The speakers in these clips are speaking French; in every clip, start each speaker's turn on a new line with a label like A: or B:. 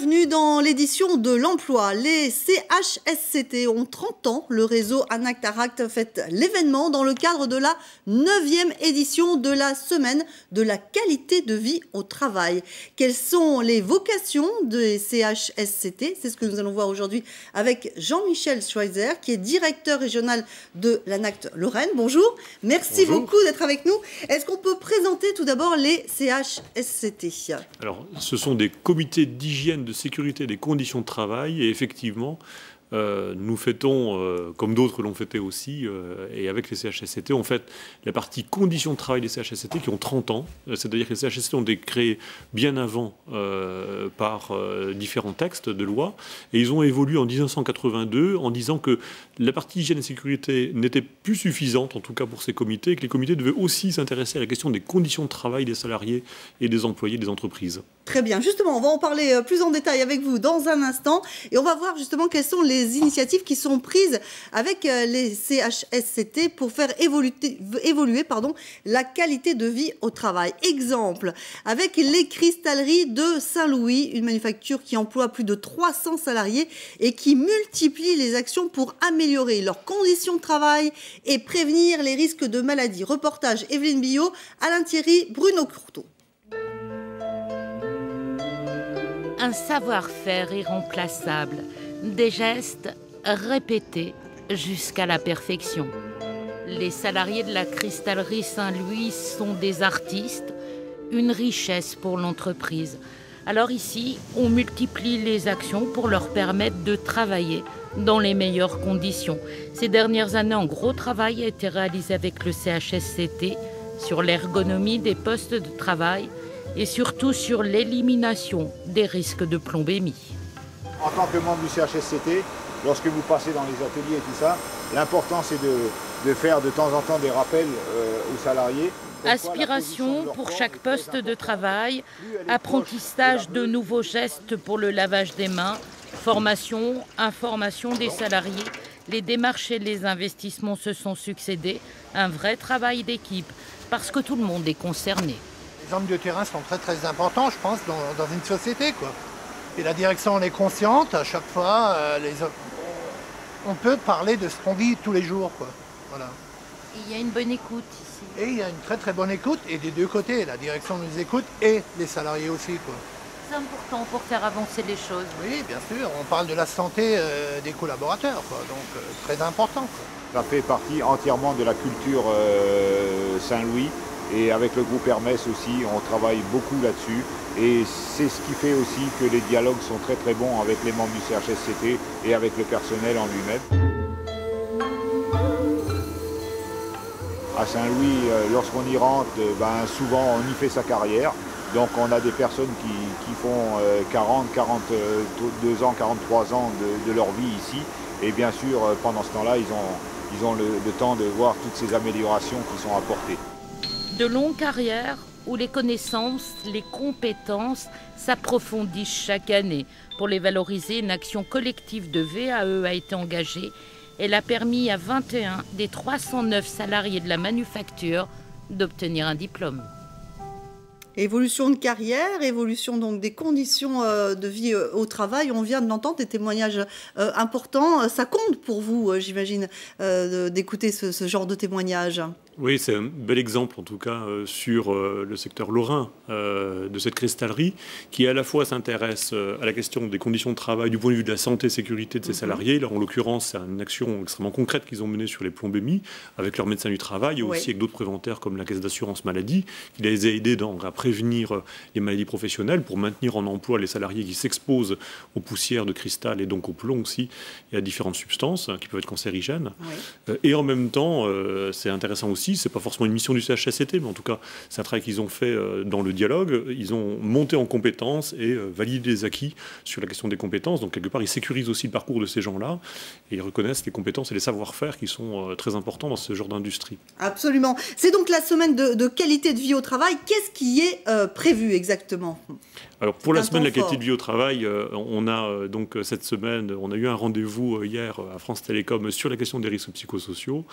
A: Bienvenue dans l'édition de l'emploi. Les CHSCT ont 30 ans. Le réseau Anact Aract fait l'événement dans le cadre de la 9e édition de la semaine de la qualité de vie au travail. Quelles sont les vocations des CHSCT C'est ce que nous allons voir aujourd'hui avec Jean-Michel Schweizer, qui est directeur régional de l'Anact Lorraine. Bonjour. Merci beaucoup d'être avec nous. Est-ce qu'on peut présenter tout d'abord les CHSCT
B: Alors, ce sont des comités d'hygiène de sécurité des conditions de travail. Et effectivement, euh, nous fêtons, euh, comme d'autres l'ont fêté aussi, euh, et avec les CHSCT, on fait la partie conditions de travail des CHSCT qui ont 30 ans. C'est-à-dire que les CHSCT ont été créés bien avant par différents textes de loi, et ils ont évolué en 1982 en disant que la partie hygiène et sécurité n'était plus suffisante, en tout cas pour ces comités, et que les comités devaient aussi s'intéresser à la question des conditions de travail des salariés et des employés des entreprises.
A: Très bien, justement, on va en parler plus en détail avec vous dans un instant, et on va voir justement quels sont les initiatives qui sont prises avec euh, les CHSCT pour faire évoluer, évoluer pardon, la qualité de vie au travail. Exemple, avec les cristalleries de Saint-Louis, une manufacture qui emploie plus de 300 salariés et qui multiplie les actions pour améliorer leurs conditions de travail et prévenir les risques de maladies. Reportage Evelyne Billot, Alain Thierry, Bruno Courteau.
C: Un savoir-faire irremplaçable des gestes répétés jusqu'à la perfection. Les salariés de la cristallerie Saint-Louis sont des artistes, une richesse pour l'entreprise. Alors ici, on multiplie les actions pour leur permettre de travailler dans les meilleures conditions. Ces dernières années, un gros travail a été réalisé avec le CHSCT sur l'ergonomie des postes de travail et surtout sur l'élimination des risques de plombémie
D: en tant que membre du CHSCT, lorsque vous passez dans les ateliers et tout ça, l'important c'est de, faire de temps en temps des rappels euh, aux salariés.
C: Aspiration pour chaque poste de travail, apprentissage de nouveaux gestes pour le lavage des mains, formation, information des salariés. Les démarches et les investissements se sont succédés. Un vrai travail d'équipe parce que tout le monde est concerné.
E: Les hommes de terrain sont très très importants, je pense, dans, dans une société. quoi. Et la direction en est consciente, à chaque fois, euh, on peut parler de ce qu'on vit tous les jours. Quoi. Voilà.
C: il y a une bonne écoute ici.
E: Et il y a une très très bonne écoute, et des deux côtés, la direction nous écoute et les salariés aussi. Quoi.
C: C'est important pour faire avancer les choses.
E: Oui, bien sûr, on parle de la santé euh, des collaborateurs, quoi, donc euh, très important.
D: Ça fait partie entièrement de la culture Saint-Louis. Et avec le groupe Hermès aussi, on travaille beaucoup là-dessus. Et c'est ce qui fait aussi que les dialogues sont très très bons avec les membres du CHSCT et avec le personnel en lui-même. À Saint-Louis, euh, lorsqu'on y rentre, euh, ben, souvent on y fait sa carrière. Donc on a des personnes qui, font 40, euh, 42 ans, 43 ans de, leur vie ici. Et bien sûr, pendant ce temps-là, ils ont, ils ont le temps de voir toutes ces améliorations qui sont apportées
C: de longues carrières où les connaissances, les compétences s'approfondissent chaque année. Pour les valoriser, une action collective de VAE a été engagée. Elle a permis à 21 des 309 salariés de la manufacture d'obtenir un diplôme.
A: Évolution de carrière, évolution donc des conditions euh, de vie euh, au travail. On vient de l'entendre, des témoignages euh, importants. Ça compte pour vous, j'imagine, d'écouter ce, genre de témoignages.
B: Oui, c'est un bel exemple en tout cas euh, sur euh, le secteur lorrain euh, de cette cristallerie qui à la fois s'intéresse à la question des conditions de travail du point de vue de la santé et sécurité de ses mhm. salariés. Là, en l'occurrence, c'est une action extrêmement concrète qu'ils ont menée sur les plombémies avec leurs médecins du travail et aussi avec d'autres préventaires comme la caisse d'assurance maladie qui les a aidés à prévenir les maladies professionnelles pour maintenir en emploi les salariés qui s'exposent aux poussières de cristal et donc au plomb aussi et à différentes substances hein, qui peuvent être cancérigènes. et en même temps, c'est intéressant aussi c'est pas forcément une mission du CHSCT, mais en tout cas, c'est un travail qu'ils ont fait euh, dans le dialogue. Ils ont monté en compétences et euh, validé les acquis sur la question des compétences. Donc, quelque part, ils sécurisent aussi le parcours de ces gens-là et ils reconnaissent les compétences et les savoir-faire qui sont euh, très importants dans ce genre d'industrie.
A: Absolument. C'est donc la semaine de, qualité de vie au travail. Qu'est-ce qui est prévu exactement?
B: Alors pour la semaine de la qualité de vie au travail, euh, on a euh, donc euh, cette semaine, on a eu un rendez-vous hier à France Télécom sur la question des risques psychosociaux.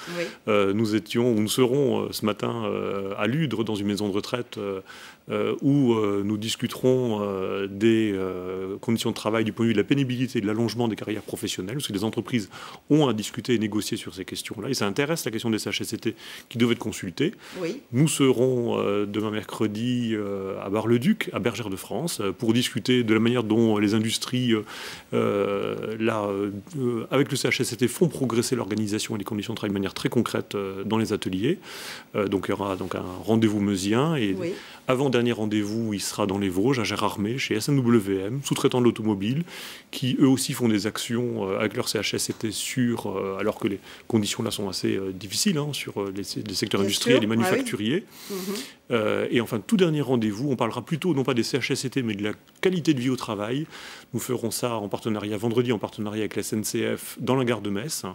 B: nous étions, nous serons ce matin à Ludre dans une maison de retraite où nous discuterons des conditions de travail du point de vue de la pénibilité et de l'allongement des carrières professionnelles, parce que les entreprises ont à discuter et négocier sur ces questions-là. Et ça intéresse la question des CHSCT qui devaient être consultés. Nous serons demain mercredi à Bar-le-Duc, à Bergère de France euh, pour discuter de la manière dont les industries, euh, euh, là, avec le CHSCT, font progresser l'organisation et les conditions de travail de manière très concrète dans les ateliers. donc il y aura donc un rendez-vous meusien et avant-dernier rendez-vous, il sera dans les Vosges, à Gérardmer, chez SNWM, sous-traitant de l'automobile, qui eux aussi font des actions avec leur CHSCT sur, alors que les conditions là sont assez difficiles, hein, sur les, secteurs industriels et manufacturiers. Mhm. et enfin, tout dernier rendez-vous, on parlera plutôt non pas des CHSCT, mais de la qualité de vie au travail. Nous ferons ça en partenariat vendredi, en partenariat avec la SNCF dans la gare de Metz.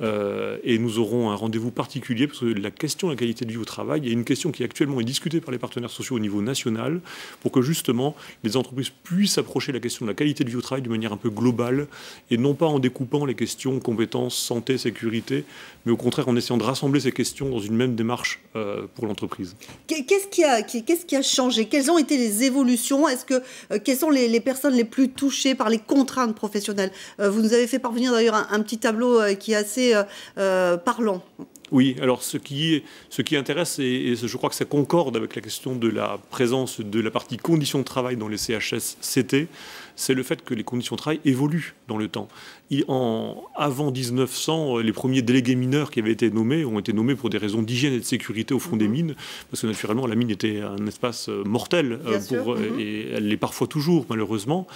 B: Euh, et nous aurons un rendez-vous particulier parce que la question de la qualité de vie au travail est une question qui actuellement est discutée par les partenaires sociaux au niveau national pour que justement les entreprises puissent approcher la question de la qualité de vie au travail de manière un peu globale et non pas en découpant les questions compétences, santé, sécurité, mais au contraire en essayant de rassembler ces questions dans une même démarche euh, pour l'entreprise.
A: Qu'est-ce qui, qui a changé? Quelles ont été les évolutions? Est-ce que euh, quelles sont les, personnes les plus touchées par les contraintes professionnelles Vous nous avez fait parvenir d'ailleurs un, petit tableau qui est assez euh, euh, parlant.
B: Oui, alors ce qui, ce qui intéresse, et, je crois que ça concorde avec la question de la présence de la partie conditions de travail dans les CHS-CT, c'est le fait que les conditions de travail évoluent dans le temps. En, avant 1900, les premiers délégués mineurs qui avaient été nommés ont été nommés pour des raisons d'hygiène et de sécurité au fond des mhm. mines, parce que naturellement la mine était un espace euh, mortel, euh, pour, mhm. et elle l'est parfois toujours malheureusement.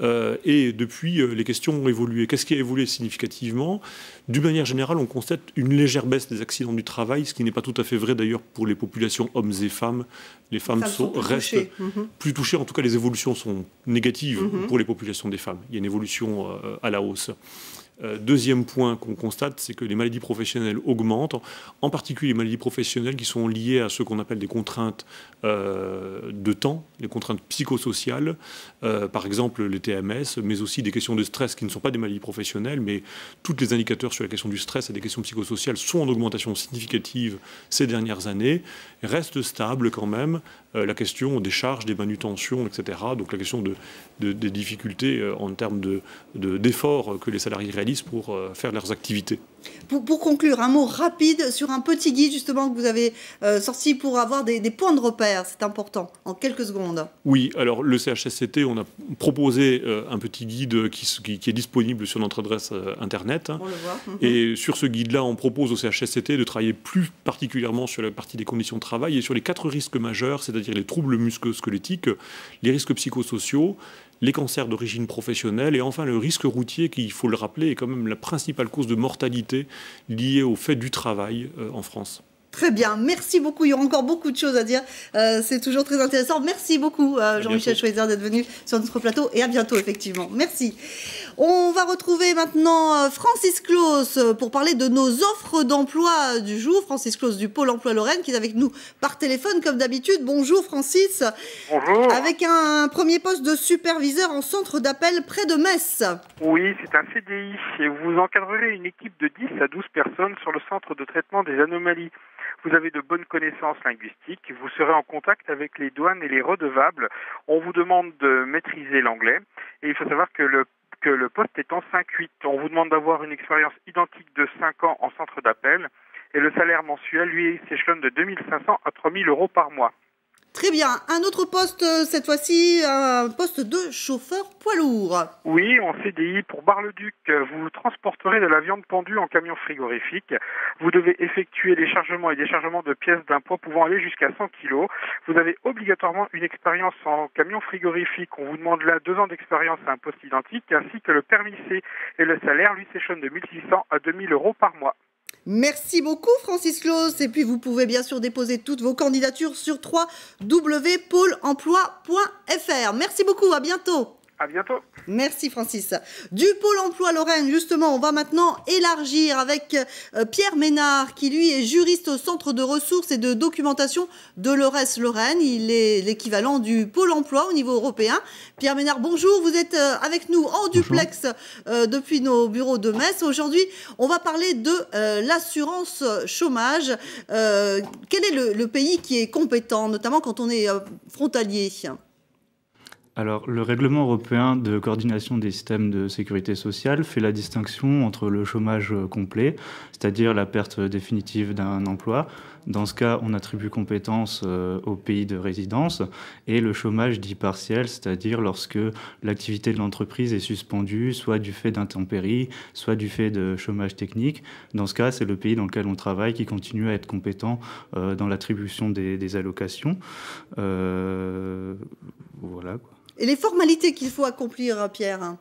B: Euh, et depuis, les questions ont évolué. Qu'est-ce qui a évolué significativement? D'une manière générale, on constate une légère baisse des accidents du travail, ce qui n'est pas tout à fait vrai d'ailleurs pour les populations hommes et femmes. Les femmes, sont, restent mhm. plus touchées, en tout cas les évolutions sont négatives pour les populations des femmes. Il y a une évolution à la hausse. Euh, deuxième point qu'on constate, c'est que les maladies professionnelles augmentent, en particulier les maladies professionnelles qui sont liées à ce qu'on appelle des contraintes euh, de temps, les contraintes psychosociales, euh, par exemple les TMS, mais aussi des questions de stress qui ne sont pas des maladies professionnelles, mais tous les indicateurs sur la question du stress et des questions psychosociales sont en augmentation significative ces dernières années, restent stables quand même la question des charges, des manutentions, etc. Donc la question de, des difficultés en termes d'efforts de, que les salariés réalisent pour euh, faire leurs activités.
A: Pour, conclure, un mot rapide sur un petit guide justement que vous avez euh, sorti pour avoir des, points de repère, c'est important, en quelques secondes.
B: Oui, alors le CHSCT, on a proposé euh, un petit guide qui, qui, est disponible sur notre adresse internet. On le voit. Mhm. Et sur ce guide-là, on propose au CHSCT de travailler plus particulièrement sur la partie des conditions de travail et sur les quatre risques majeurs, c'est-à-dire les troubles musculo-squelettiques, les risques psychosociaux, les cancers d'origine professionnelle et enfin le risque routier qui, il faut le rappeler, est quand même la principale cause de mortalité liée au fait du travail euh, en France.
A: Très bien, merci beaucoup. Il y aura encore beaucoup de choses à dire. Euh, c'est toujours très intéressant. Merci beaucoup, euh, Jean-Michel Schweizer, d'être venu sur notre plateau. Et à bientôt, effectivement. Merci. On va retrouver maintenant euh, Francis Claus pour parler de nos offres d'emploi du jour. Francis Claus du Pôle emploi Lorraine qui est avec nous par téléphone, comme d'habitude. Bonjour, Francis.
F: Bonjour.
A: Avec un premier poste de superviseur en centre d'appel près de Metz.
F: Oui, c'est un CDI. Et vous encadrerez une équipe de 10 à 12 personnes sur le centre de traitement des anomalies vous avez de bonnes connaissances linguistiques, vous serez en contact avec les douanes et les redevables. On vous demande de maîtriser l'anglais et il faut savoir que le que le poste est en 5-8. On vous demande d'avoir une expérience identique de 5 ans en centre d'appel et le salaire mensuel, lui, s'échelonne de 2500 à 3000 euros par mois.
A: Très bien. Un autre poste, euh, cette fois-ci, un poste de chauffeur poids lourd.
F: Oui, en CDI pour Bar-le-Duc. Vous transporterez de la viande pendue en camion frigorifique. Vous devez effectuer les chargements et déchargements de pièces d'un poids pouvant aller jusqu'à 100 kg. Vous avez obligatoirement une expérience en camion frigorifique. On vous demande là deux ans d'expérience à un poste identique, ainsi que le permis C. Et le salaire, lui, s'échelonne de 1600 à 2000 euros par mois.
A: Merci beaucoup Francis Claus. Et puis vous pouvez bien sûr déposer toutes vos candidatures sur www.pôleemploi.fr. Merci beaucoup, à bientôt.
F: À bientôt.
A: Merci Francis. Du Pôle emploi Lorraine, justement, on va maintenant élargir avec euh, Pierre Ménard, qui lui est juriste au Centre de ressources et de documentation de l'EURES Lorraine. Il est l'équivalent du Pôle emploi au niveau européen. Pierre Ménard, bonjour. Vous êtes euh, avec nous en duplex euh, depuis nos bureaux de Metz. Aujourd'hui, on va parler de l'assurance chômage. quel est le, le, pays qui est compétent, notamment quand on est frontalier?
G: Alors, le règlement européen de coordination des systèmes de sécurité sociale fait la distinction entre le chômage complet, c'est-à-dire la perte définitive d'un emploi. Dans ce cas, on attribue compétence euh, au pays de résidence, et le chômage dit partiel, c'est-à-dire lorsque l'activité de l'entreprise est suspendue, soit du fait d'intempéries, soit du fait de chômage technique. Dans ce cas, c'est le pays dans lequel on travaille qui continue à être compétent euh, dans l'attribution des, allocations. Euh.
A: Et les formalités qu'il faut accomplir, Pierre?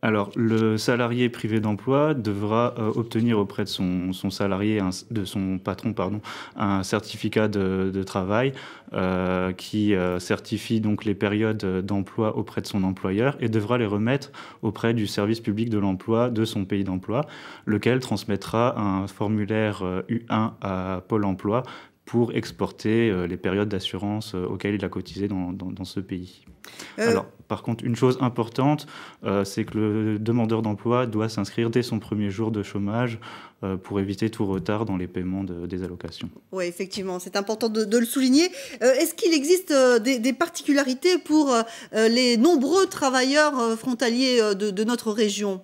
G: Alors, le salarié privé d'emploi devra euh, obtenir auprès de son, salarié, de son patron, pardon, un certificat de, travail euh, qui euh, certifie donc les périodes d'emploi auprès de son employeur et devra les remettre auprès du service public de l'emploi de son pays d'emploi, lequel transmettra un formulaire U1 à Pôle Emploi pour exporter euh, les périodes d'assurance euh, auxquelles il a cotisé dans, dans, ce pays. Euh, Alors, par contre, une chose importante, c'est que le demandeur d'emploi doit s'inscrire dès son premier jour de chômage pour éviter tout retard dans les paiements des allocations.
A: Oui, effectivement, c'est important de, le souligner. Est-ce qu'il existe des, des, particularités pour les nombreux travailleurs frontaliers de, de notre région?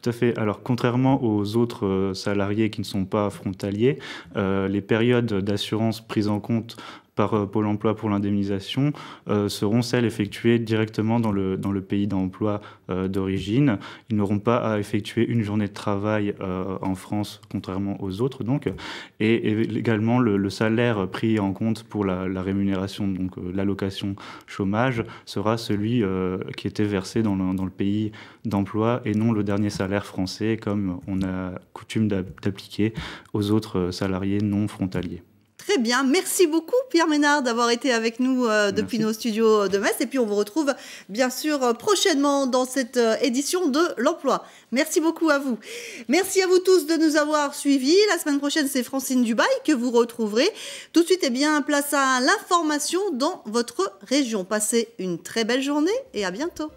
G: Tout à fait. Alors, contrairement aux autres euh, salariés qui ne sont pas frontaliers, euh, les périodes d'assurance prises en compte par euh, Pôle emploi pour l'indemnisation euh, seront celles effectuées directement dans le, dans le pays d'emploi euh, d'origine. Ils n'auront pas à effectuer une journée de travail en France, contrairement aux autres. Donc. Et, également, le, salaire pris en compte pour la, rémunération, donc l'allocation chômage, sera celui qui était versé dans dans le pays d'emploi et non le dernier salaire français, comme on a coutume d'appliquer aux autres salariés non frontaliers.
A: Très bien. Merci beaucoup, Pierre Ménard, d'avoir été avec nous euh, depuis nos studios de Metz. Et puis, on vous retrouve, bien sûr, euh, prochainement dans cette euh, édition de l'emploi. Merci beaucoup à vous. Merci à vous tous de nous avoir suivis. La semaine prochaine, c'est Francine Dubaï que vous retrouverez. Tout de suite, eh bien, place à l'information dans votre région. Passez une très belle journée et à bientôt.